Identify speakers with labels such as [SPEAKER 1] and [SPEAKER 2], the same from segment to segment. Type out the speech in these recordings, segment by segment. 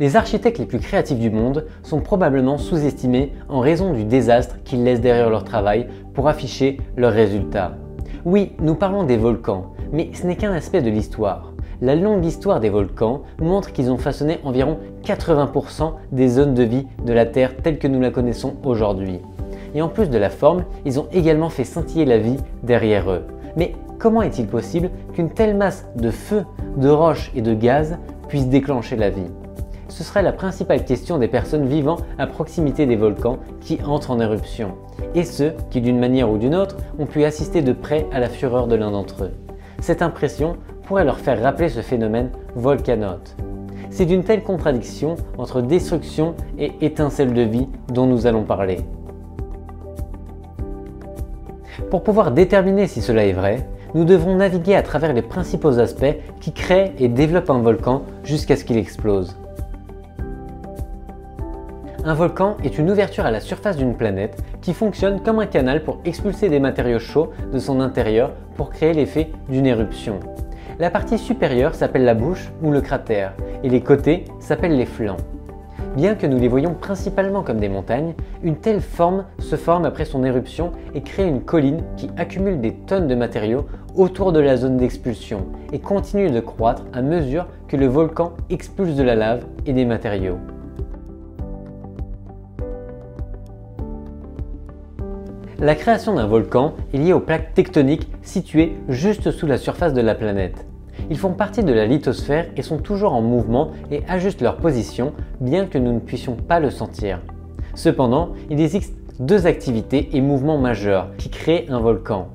[SPEAKER 1] Les architectes les plus créatifs du monde sont probablement sous-estimés en raison du désastre qu'ils laissent derrière leur travail pour afficher leurs résultats. Oui, nous parlons des volcans, mais ce n'est qu'un aspect de l'histoire. La longue histoire des volcans montre qu'ils ont façonné environ 80% des zones de vie de la Terre telles que nous la connaissons aujourd'hui. Et en plus de la forme, ils ont également fait scintiller la vie derrière eux. Mais comment est-il possible qu'une telle masse de feu, de roches et de gaz puisse déclencher la vie? Ce serait la principale question des personnes vivant à proximité des volcans qui entrent en éruption, et ceux qui d'une manière ou d'une autre ont pu assister de près à la fureur de l'un d'entre eux. Cette impression pourrait leur faire rappeler ce phénomène volcanote. C'est d'une telle contradiction entre destruction et étincelle de vie dont nous allons parler. Pour pouvoir déterminer si cela est vrai, nous devrons naviguer à travers les principaux aspects qui créent et développent un volcan jusqu'à ce qu'il explose. Un volcan est une ouverture à la surface d'une planète qui fonctionne comme un canal pour expulser des matériaux chauds de son intérieur pour créer l'effet d'une éruption. La partie supérieure s'appelle la bouche ou le cratère et les côtés s'appellent les flancs. Bien que nous les voyons principalement comme des montagnes, une telle forme se forme après son éruption et crée une colline qui accumule des tonnes de matériaux autour de la zone d'expulsion et continue de croître à mesure que le volcan expulse de la lave et des matériaux. La création d'un volcan est liée aux plaques tectoniques situées juste sous la surface de la planète. Ils font partie de la lithosphère et sont toujours en mouvement et ajustent leur position bien que nous ne puissions pas le sentir. Cependant, il existe deux activités et mouvements majeurs qui créent un volcan.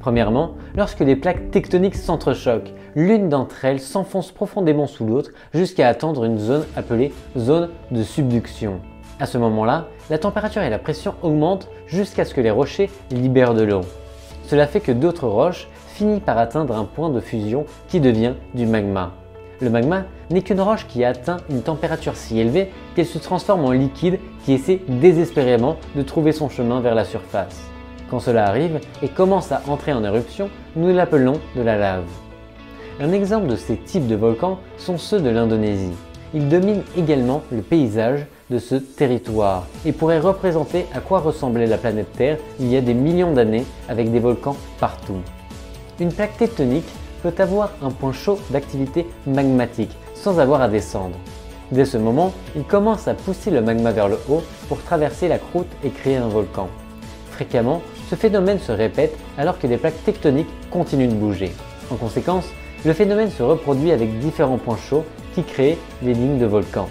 [SPEAKER 1] Premièrement, lorsque les plaques tectoniques s'entrechoquent, l'une d'entre elles s'enfonce profondément sous l'autre jusqu'à atteindre une zone appelée zone de subduction. À ce moment-là, la température et la pression augmentent jusqu'à ce que les rochers libèrent de l'eau. Cela fait que d'autres roches finissent par atteindre un point de fusion qui devient du magma. Le magma n'est qu'une roche qui atteint une température si élevée qu'elle se transforme en liquide qui essaie désespérément de trouver son chemin vers la surface. Quand cela arrive et commence à entrer en éruption, nous l'appelons de la lave. Un exemple de ces types de volcans sont ceux de l'Indonésie. Ils dominent également le paysage de ce territoire et pourrait représenter à quoi ressemblait la planète Terre il y a des millions d'années avec des volcans partout. Une plaque tectonique peut avoir un point chaud d'activité magmatique sans avoir à descendre. Dès ce moment, il commence à pousser le magma vers le haut pour traverser la croûte et créer un volcan. Fréquemment, ce phénomène se répète alors que les plaques tectoniques continuent de bouger. En conséquence, le phénomène se reproduit avec différents points chauds qui créent les lignes de volcans.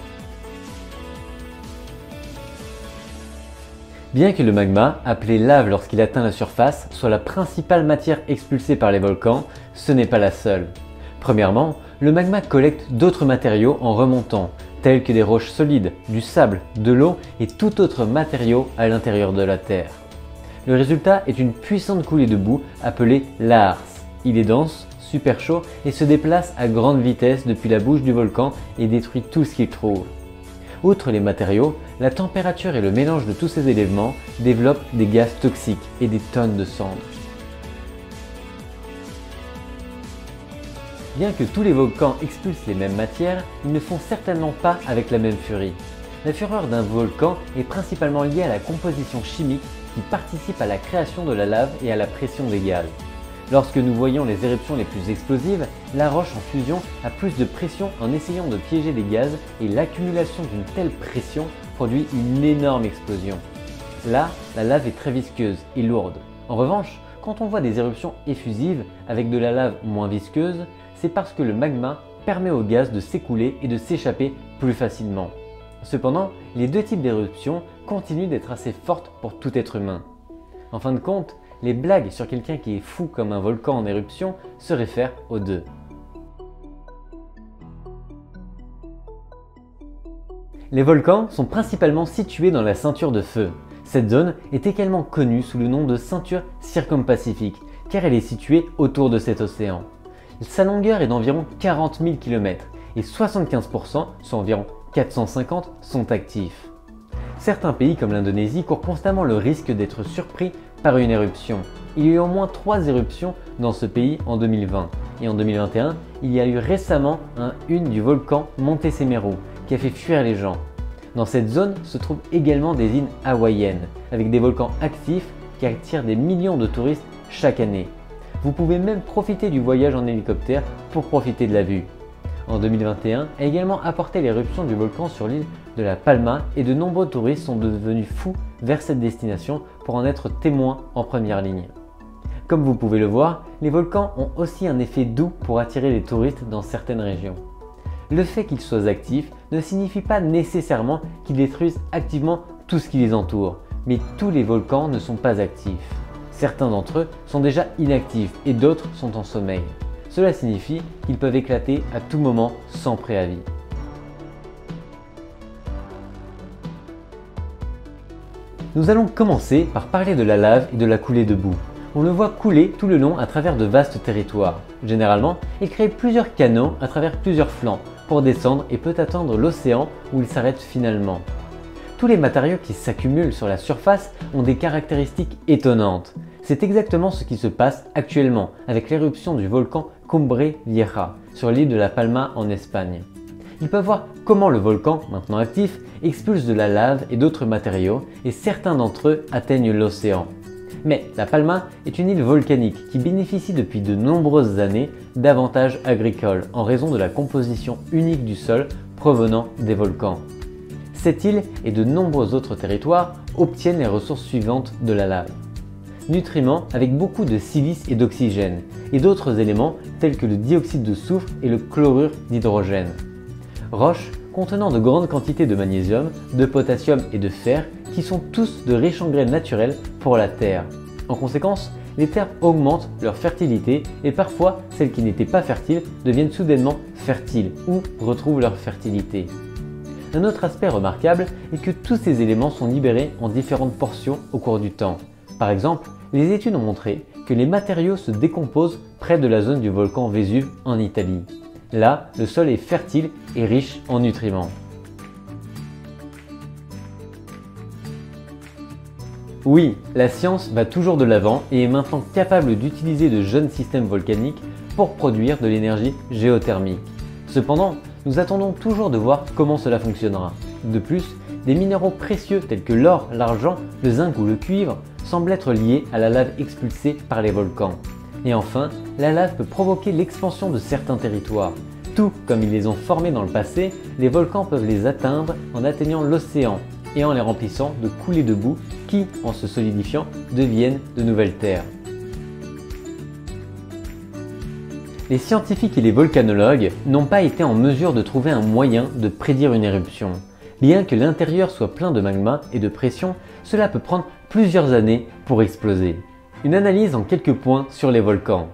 [SPEAKER 1] Bien que le magma, appelé lave lorsqu'il atteint la surface, soit la principale matière expulsée par les volcans, ce n'est pas la seule. Premièrement, le magma collecte d'autres matériaux en remontant, tels que des roches solides, du sable, de l'eau et tout autre matériau à l'intérieur de la Terre. Le résultat est une puissante coulée de boue appelée Lars. Il est dense, super chaud et se déplace à grande vitesse depuis la bouche du volcan et détruit tout ce qu'il trouve. Outre les matériaux, la température et le mélange de tous ces éléments développent des gaz toxiques et des tonnes de cendres. Bien que tous les volcans expulsent les mêmes matières, ils ne font certainement pas avec la même furie. La fureur d'un volcan est principalement liée à la composition chimique qui participe à la création de la lave et à la pression des gaz. Lorsque nous voyons les éruptions les plus explosives, la roche en fusion a plus de pression en essayant de piéger les gaz et l'accumulation d'une telle pression produit une énorme explosion. Là, la lave est très visqueuse et lourde. En revanche, quand on voit des éruptions effusives avec de la lave moins visqueuse, c'est parce que le magma permet au gaz de s'écouler et de s'échapper plus facilement. Cependant, les deux types d'éruptions continuent d'être assez fortes pour tout être humain. En fin de compte, les blagues sur quelqu'un qui est fou comme un volcan en éruption se réfèrent aux deux. Les volcans sont principalement situés dans la ceinture de feu. Cette zone est également connue sous le nom de ceinture circumpacifique car elle est située autour de cet océan. Sa longueur est d'environ 40 000 km et 75%, soit environ 450, sont actifs. Certains pays comme l'Indonésie courent constamment le risque d'être surpris par une éruption. Il y a eu au moins 3 éruptions dans ce pays en 2020. Et en 2021, il y a eu récemment un une du volcan Monte Semeru, qui qui a fait fuir les gens. Dans cette zone se trouvent également des îles hawaïennes, avec des volcans actifs qui attirent des millions de touristes chaque année. Vous pouvez même profiter du voyage en hélicoptère pour profiter de la vue. En 2021 a également apporté l'éruption du volcan sur l'île de la Palma et de nombreux touristes sont devenus fous vers cette destination pour en être témoins en première ligne. Comme vous pouvez le voir, les volcans ont aussi un effet doux pour attirer les touristes dans certaines régions. Le fait qu'ils soient actifs ne signifie pas nécessairement qu'ils détruisent activement tout ce qui les entoure, mais tous les volcans ne sont pas actifs. Certains d'entre eux sont déjà inactifs et d'autres sont en sommeil. Cela signifie qu'ils peuvent éclater à tout moment sans préavis. Nous allons commencer par parler de la lave et de la coulée de boue. On le voit couler tout le long à travers de vastes territoires. Généralement, il crée plusieurs canaux à travers plusieurs flancs pour descendre et peut atteindre l'océan où il s'arrête finalement. Tous les matériaux qui s'accumulent sur la surface ont des caractéristiques étonnantes. C'est exactement ce qui se passe actuellement avec l'éruption du volcan Cumbre Vieja sur l'île de la Palma en Espagne. Ils peuvent voir comment le volcan, maintenant actif, expulse de la lave et d'autres matériaux et certains d'entre eux atteignent l'océan. Mais La Palma est une île volcanique qui bénéficie depuis de nombreuses années d'avantages agricoles en raison de la composition unique du sol provenant des volcans. Cette île et de nombreux autres territoires obtiennent les ressources suivantes de la lave. Nutriments avec beaucoup de silice et d'oxygène, et d'autres éléments tels que le dioxyde de soufre et le chlorure d'hydrogène. Roches contenant de grandes quantités de magnésium, de potassium et de fer qui sont tous de riches engrais naturels pour la terre. En conséquence, les terres augmentent leur fertilité et parfois celles qui n'étaient pas fertiles deviennent soudainement fertiles ou retrouvent leur fertilité. Un autre aspect remarquable est que tous ces éléments sont libérés en différentes portions au cours du temps. Par exemple, les études ont montré que les matériaux se décomposent près de la zone du volcan Vésuve en Italie. Là, le sol est fertile et riche en nutriments. Oui, la science va toujours de l'avant et est maintenant capable d'utiliser de jeunes systèmes volcaniques pour produire de l'énergie géothermique. Cependant, nous attendons toujours de voir comment cela fonctionnera. De plus, des minéraux précieux tels que l'or, l'argent, le zinc ou le cuivre semblent être liés à la lave expulsée par les volcans. Et enfin, la lave peut provoquer l'expansion de certains territoires. Tout comme ils les ont formés dans le passé, les volcans peuvent les atteindre en atteignant l'océan et en les remplissant de coulées de boue qui, en se solidifiant, deviennent de nouvelles terres. Les scientifiques et les volcanologues n'ont pas été en mesure de trouver un moyen de prédire une éruption. Bien que l'intérieur soit plein de magma et de pression, cela peut prendre plusieurs années pour exploser. Une analyse en quelques points sur les volcans.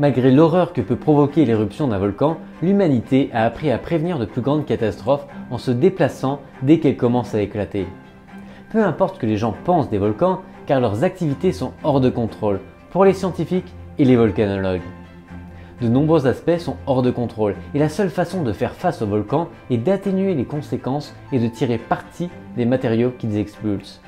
[SPEAKER 1] Malgré l'horreur que peut provoquer l'éruption d'un volcan, l'humanité a appris à prévenir de plus grandes catastrophes en se déplaçant dès qu'elles commencent à éclater. Peu importe que les gens pensent des volcans, car leurs activités sont hors de contrôle pour les scientifiques et les volcanologues. De nombreux aspects sont hors de contrôle et la seule façon de faire face aux volcans est d'atténuer les conséquences et de tirer parti des matériaux qu'ils expulsent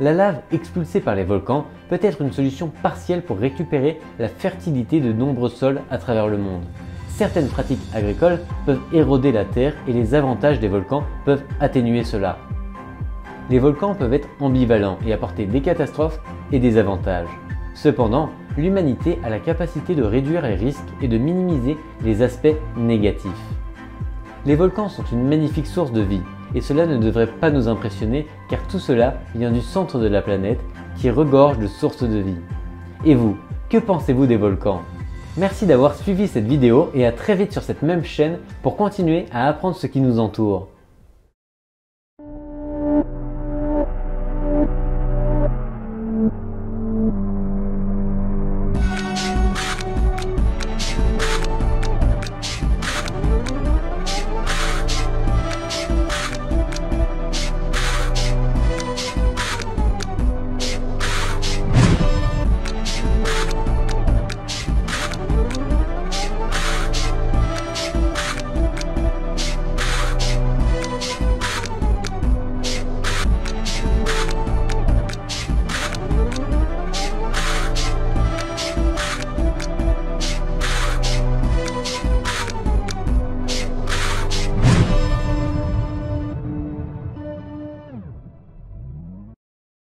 [SPEAKER 1] la lave expulsée par les volcans peut être une solution partielle pour récupérer la fertilité de nombreux sols à travers le monde. Certaines pratiques agricoles peuvent éroder la terre et les avantages des volcans peuvent atténuer cela. Les volcans peuvent être ambivalents et apporter des catastrophes et des avantages. Cependant, l'humanité a la capacité de réduire les risques et de minimiser les aspects négatifs. Les volcans sont une magnifique source de vie, et cela ne devrait pas nous impressionner car tout cela vient du centre de la planète qui regorge de sources de vie. Et vous, que pensez-vous des volcans? Merci d'avoir suivi cette vidéo et à très vite sur cette même chaîne pour continuer à apprendre ce qui nous entoure.